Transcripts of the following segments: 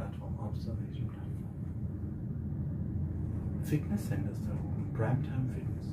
platform, observation platform. Fitness centers are open, prime time fitness.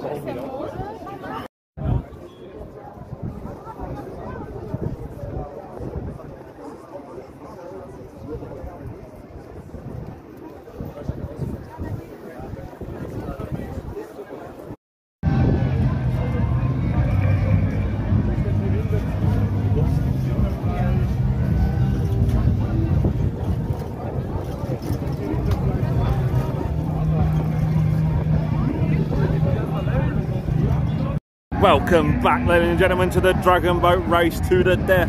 Só um milhão? Welcome back, ladies and gentlemen, to the Dragon Boat Race to the Death.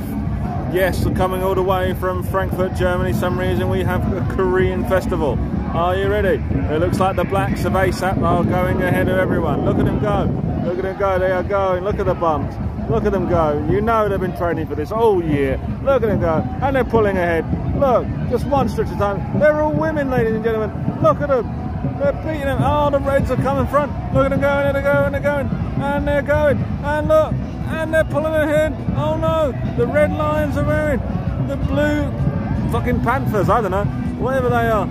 Yes, we're coming all the way from Frankfurt, Germany. Some reason we have a Korean festival. Are you ready? It looks like the Blacks of ASAP are going ahead of everyone. Look at them go. Look at them go. They are going. Look at the bumps. Look at them go. You know they've been training for this all year. Look at them go. And they're pulling ahead. Look, just one stretch of time. They're all women, ladies and gentlemen. Look at them. They're beating them. Oh, the Reds are coming front. Look at them going, they're going, they're going. And they're going. And look. And they're pulling ahead. Oh no. The Red Lions are wearing the blue fucking Panthers. I don't know. Whatever they are.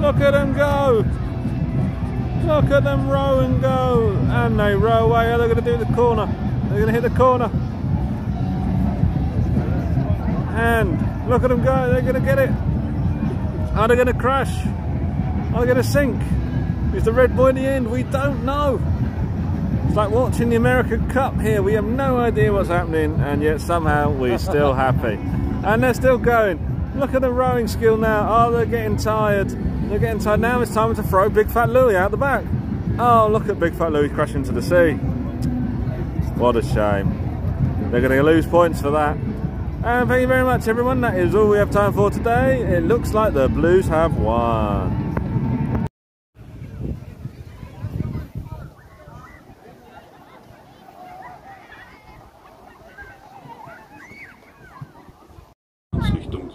Look at them go. Look at them row and go. And they row away. Oh, they're going to do the corner. They're going to hit the corner. And look at them go. They're going to get it. Oh, are they going to crash? Oh, are they going to sink? Is the red boy in the end? We don't know. It's like watching the American Cup here. We have no idea what's happening, and yet somehow we're still happy. And they're still going. Look at the rowing skill now. Oh, they're getting tired. They're getting tired. Now it's time to throw Big Fat Louie out the back. Oh, look at Big Fat Louie crashing into the sea. What a shame. They're going to lose points for that. And thank you very much, everyone. That is all we have time for today. It looks like the Blues have won.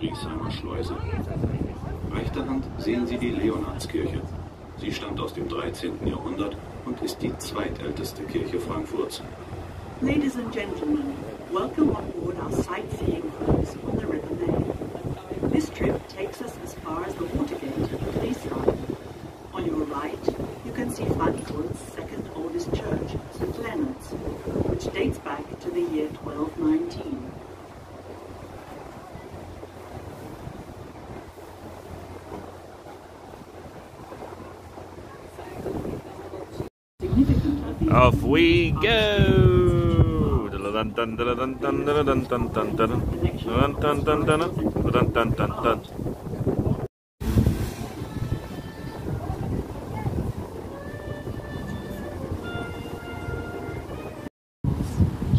Griesheimer Schleuse. Rechter Hand sehen Sie die Leonardskirche. Sie stammt aus dem 13. Jahrhundert und ist die zweitälteste Kirche Frankfurts. Ladies and gentlemen, welcome on board our sightseeing cruise on the River Main. This trip takes us as far as the Watergate in Griesheim. On your right, you can see Frankfurt's dun we go!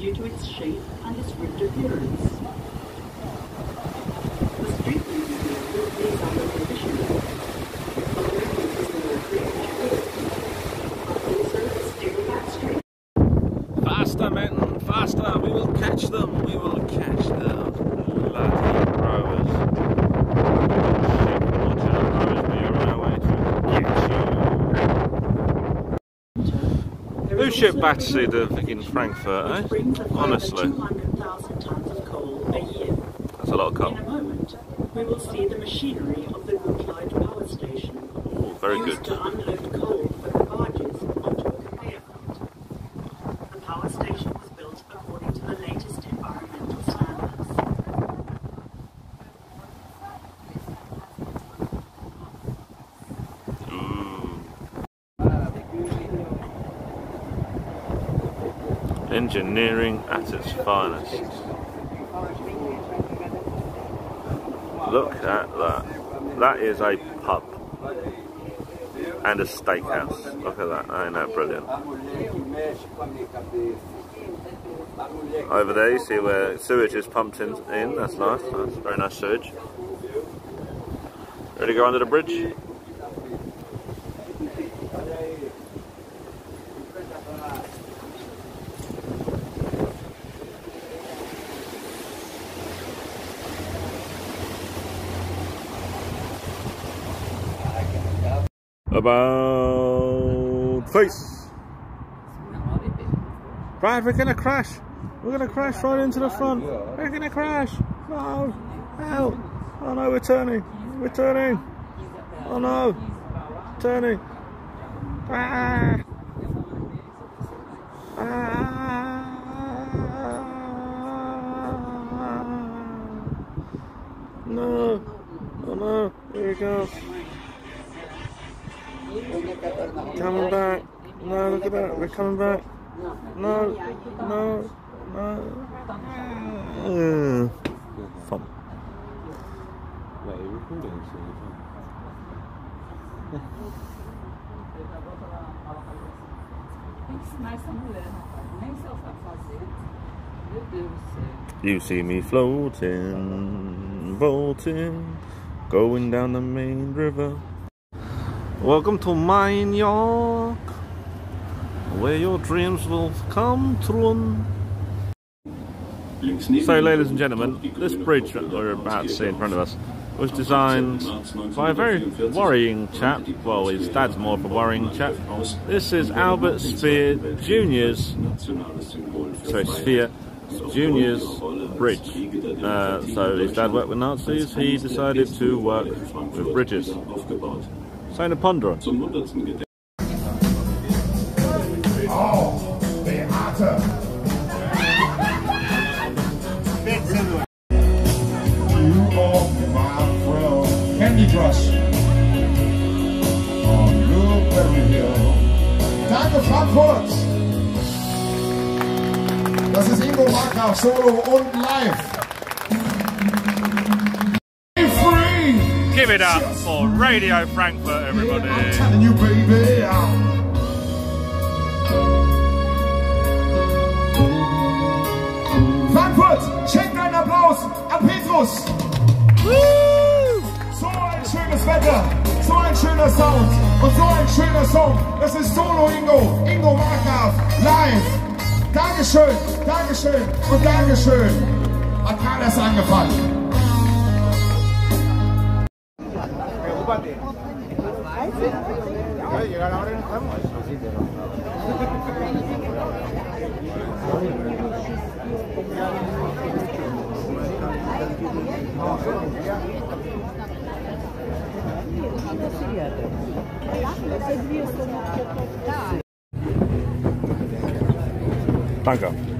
due to its shape and its ribbed appearance. The street music is under condition. Still back street. Faster, men! We will catch them! We will catch them! Bloody rowers. The rowers be on our way to get you. Who shipped Batsy to fucking Frankfurt, eh? brings a further Honestly, 200,000 tons of coal a year. that's a lot of coal. In a moment, we will see the machinery of the Gutleut power station. Oh, very good. to unload coal for the barges onto a conveyor belt. The power station was built according Engineering at its finest. Look at that. That is a pub. And a steakhouse. Look at that. Ain't that brilliant? Over there you see where sewage is pumped in. in. That's nice. That's very nice sewage. Ready to go under the bridge? About face. Right, we're gonna crash. We're gonna crash right into the front. We're gonna crash. No, help! Oh no, we're turning. We're turning. Oh no, turning. Ah. Ah. No. Oh no, here we go. Coming back. No, look at that. We're coming back. No, no, no. Fun. Meu Deus do céu. You see me floating, bolting, going down the main river. Welcome to Mine York, where your dreams will come true. So, ladies and gentlemen, this bridge that we're about to see in front of us was designed by a very worrying chap. Well, his dad's more of a worrying chap. This is Albert Speer Jr.'s, so Speer Jr.'s bridge. Uh, so his dad worked with Nazis. He decided to work with bridges. To ponder on. Zum 100. Gedenken Oh, Beate. You are my friend. Candy Crush. On Blueberry Hill. Danke Frankfurt. Das ist Ingo Markgraf, Solo und live. Give it up for Radio Frankfurt, everybody. I'm telling you, baby. Frankfurt, schenkt einen Applaus an Petrus. So ein schönes Wetter, so ein schöner Sound und so ein schöner Song. Das ist Solo Ingo, Ingo Markgraf, live. Dankeschön, Dankeschön und Dankeschön. Hat Llegar ahora no estamos. Danke.